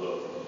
love